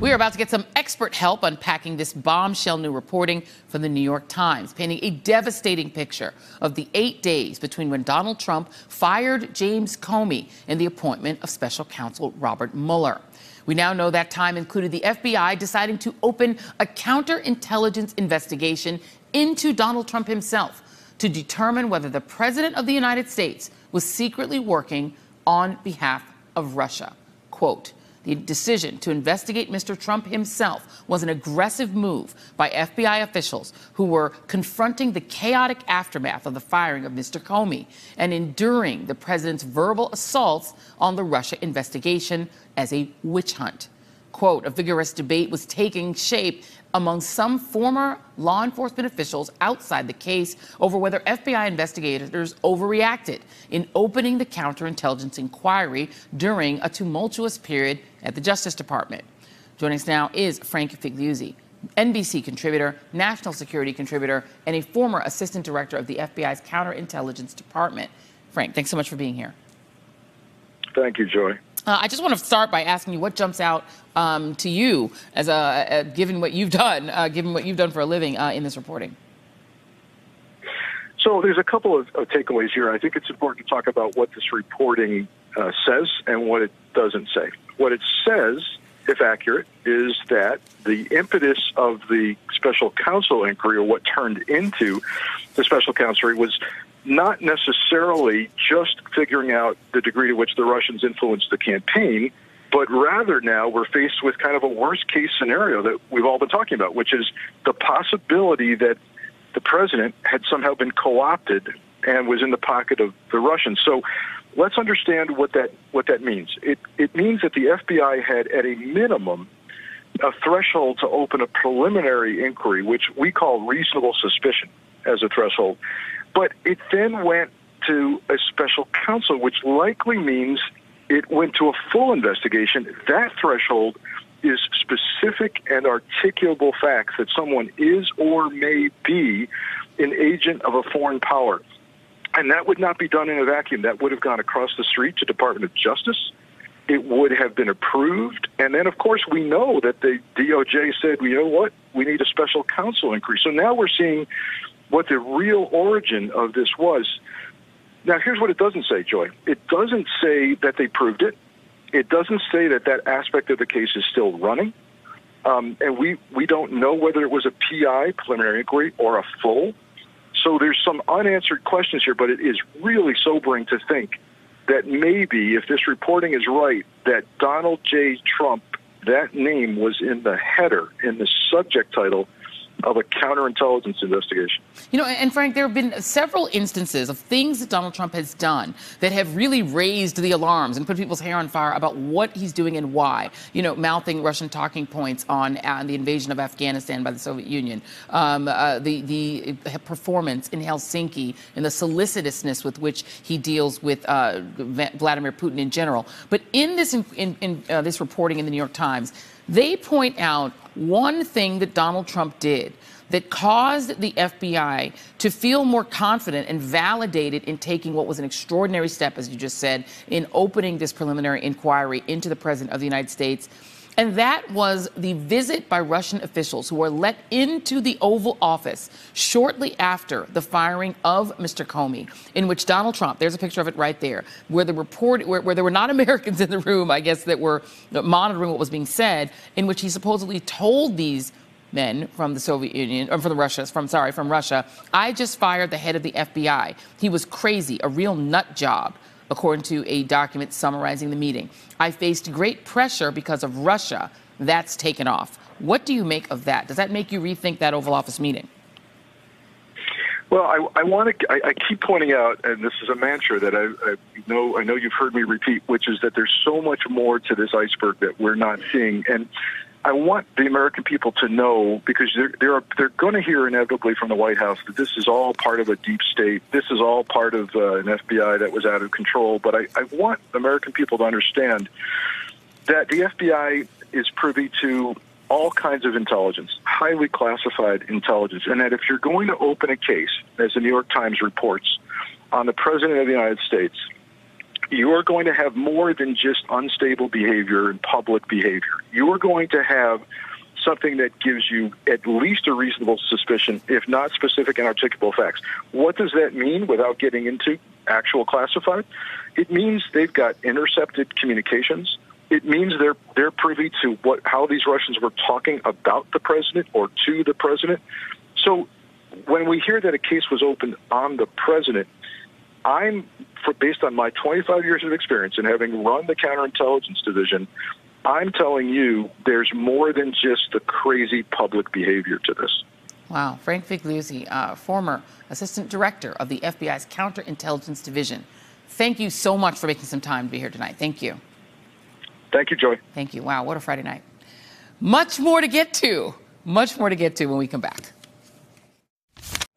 We are about to get some expert help unpacking this bombshell new reporting from the New York Times, painting a devastating picture of the eight days between when Donald Trump fired James Comey and the appointment of special counsel Robert Mueller. We now know that time included the FBI deciding to open a counterintelligence investigation into Donald Trump himself to determine whether the President of the United States was secretly working on behalf of Russia. Quote, the decision to investigate Mr. Trump himself was an aggressive move by FBI officials who were confronting the chaotic aftermath of the firing of Mr. Comey and enduring the president's verbal assaults on the Russia investigation as a witch hunt. Quote, a vigorous debate was taking shape among some former law enforcement officials outside the case over whether FBI investigators overreacted in opening the counterintelligence inquiry during a tumultuous period at the Justice Department. Joining us now is Frank Figliuzzi, NBC contributor, national security contributor, and a former assistant director of the FBI's counterintelligence department. Frank, thanks so much for being here. Thank you, Joy. Uh, I just want to start by asking you what jumps out um, to you as a, a, given what you've done, uh, given what you've done for a living uh, in this reporting. So there's a couple of, of, takeaways here. I think it's important to talk about what this reporting uh, says and what it doesn't say. What it says, if accurate, is that the impetus of the special counsel inquiry, or what turned into the special counsel, was not necessarily just figuring out the degree to which the Russians influenced the campaign, but rather now we're faced with kind of a worst case scenario that we've all been talking about, which is the possibility that the president had somehow been co opted and was in the pocket of the Russians. So let's understand what that what that means. It it means that the FBI had at a minimum a threshold to open a preliminary inquiry, which we call reasonable suspicion as a threshold. But it then went to a special counsel, which likely means it went to a full investigation. That threshold is specific and articulable facts that someone is or may be an agent of a foreign power. And that would not be done in a vacuum. That would have gone across the street to Department of Justice. It would have been approved. And then, of course, we know that the DOJ said, you know what, we need a special counsel inquiry. So now we're seeing what the real origin of this was. Now, here's what it doesn't say, Joy. It doesn't say that they proved it. It doesn't say that that aspect of the case is still running. Um, and we, we don't know whether it was a PI, preliminary inquiry, or a full. So there's some unanswered questions here, but it is really sobering to think that maybe, if this reporting is right, that Donald J. Trump, that name was in the header, in the subject title of a counterintelligence investigation. You know, and Frank, there have been several instances of things that Donald Trump has done that have really raised the alarms and put people's hair on fire about what he's doing and why. You know, mouthing Russian talking points on uh, the invasion of Afghanistan by the Soviet Union, um, uh, the the performance in Helsinki, and the solicitousness with which he deals with uh, Vladimir Putin in general. But in this in, in, in uh, this reporting in the New York Times, they point out one thing that Donald Trump did that caused the FBI to feel more confident and validated in taking what was an extraordinary step, as you just said, in opening this preliminary inquiry into the President of the United States. And that was the visit by Russian officials who were let into the Oval Office shortly after the firing of Mr. Comey, in which Donald Trump, there's a picture of it right there, where the report, where, where there were not Americans in the room, I guess, that were monitoring what was being said, in which he supposedly told these men from the Soviet Union, or from the Russia, from sorry, from Russia, I just fired the head of the FBI. He was crazy, a real nut job according to a document summarizing the meeting. I faced great pressure because of Russia. That's taken off. What do you make of that? Does that make you rethink that Oval Office meeting? Well, I, I want to. I, I, keep pointing out, and this is a mantra that I, I, know. I know you've heard me repeat, which is that there's so much more to this iceberg that we're not seeing. And I want the American people to know because they're they're, they're going to hear inevitably from the White House that this is all part of a deep state. This is all part of uh, an FBI that was out of control. But I, I want American people to understand that the FBI is privy to all kinds of intelligence, highly classified intelligence, and that if you're going to open a case, as the New York Times reports, on the President of the United States, you are going to have more than just unstable behavior and public behavior. You are going to have something that gives you at least a reasonable suspicion, if not specific and articulable facts. What does that mean without getting into actual classified? It means they've got intercepted communications. It means they're they're privy to what how these Russians were talking about the president or to the president. So when we hear that a case was opened on the president, I'm for, based on my 25 years of experience and having run the counterintelligence division, I'm telling you, there's more than just the crazy public behavior to this. Wow. Frank Figliuzzi, uh, former assistant director of the FBI's counterintelligence division. Thank you so much for making some time to be here tonight. Thank you. Thank you, Joy. Thank you. Wow, what a Friday night. Much more to get to. Much more to get to when we come back.